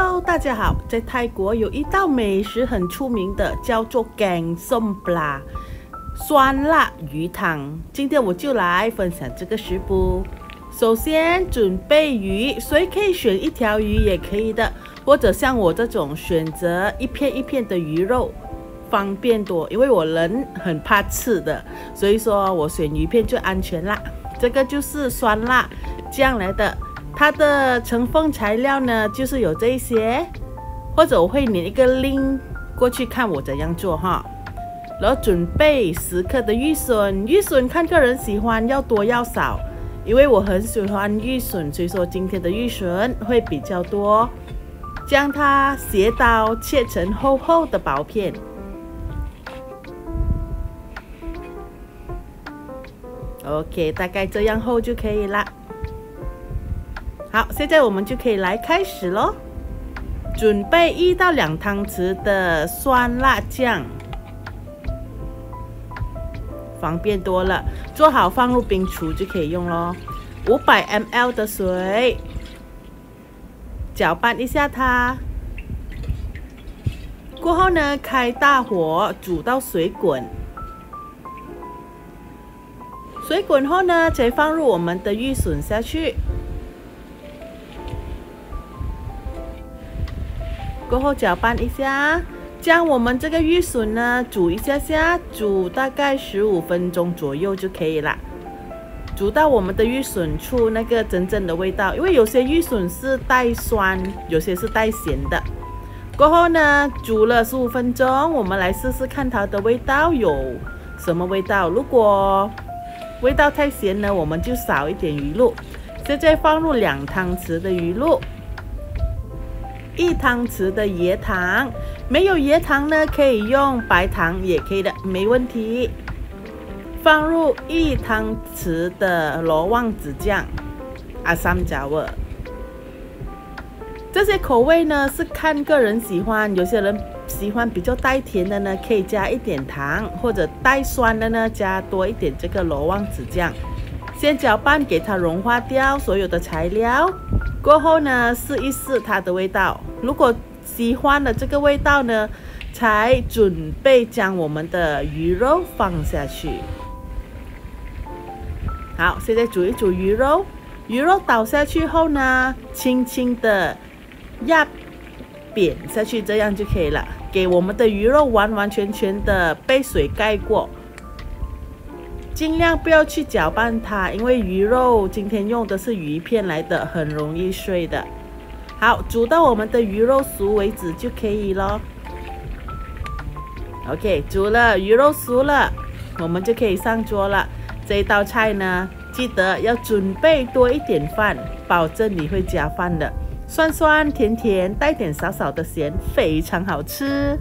Hello，大家好。在泰国有一道美食很出名的，叫做 Gang Som Bla 酸辣鱼汤。今天我就来分享这个食谱。首先准备鱼，谁可以选一条鱼也可以的，或者像我这种选择一片一片的鱼肉，方便多。因为我人很怕刺的，所以说我选鱼片就安全啦。这个就是酸辣酱来的。它的成分材料呢，就是有这些，或者我会连一个 link 过去看我怎样做哈。然后准备十克的玉笋，玉笋看个人喜欢，要多要少，因为我很喜欢玉笋，所以说今天的玉笋会比较多。将它斜刀切成厚厚的薄片，OK，大概这样厚就可以了。好，现在我们就可以来开始喽。准备一到两汤匙的酸辣酱，方便多了，做好放入冰橱就可以用喽。五百 mL 的水，搅拌一下它。过后呢，开大火煮到水滚。水滚后呢，再放入我们的玉笋下去。过后搅拌一下，将我们这个玉笋呢煮一下下，煮大概十五分钟左右就可以了。煮到我们的玉笋出那个真正的味道，因为有些玉笋是带酸，有些是带咸的。过后呢，煮了十五分钟，我们来试试看它的味道有什么味道。如果味道太咸呢，我们就少一点鱼露。现在放入两汤匙的鱼露。一汤匙的椰糖，没有椰糖呢，可以用白糖也可以的，没问题。放入一汤匙的罗旺子酱，阿三加味。这些口味呢是看个人喜欢，有些人喜欢比较带甜的呢，可以加一点糖，或者带酸的呢，加多一点这个罗旺子酱。先搅拌，给它融化掉所有的材料。过后呢，试一试它的味道。如果喜欢的这个味道呢，才准备将我们的鱼肉放下去。好，现在煮一煮鱼肉。鱼肉倒下去后呢，轻轻的压扁下去，这样就可以了。给我们的鱼肉完完全全的被水盖过。尽量不要去搅拌它，因为鱼肉今天用的是鱼片来的，很容易碎的。好，煮到我们的鱼肉熟为止就可以了。OK，煮了鱼肉熟了，我们就可以上桌了。这道菜呢，记得要准备多一点饭，保证你会加饭的。酸酸甜甜，带点少少的咸，非常好吃。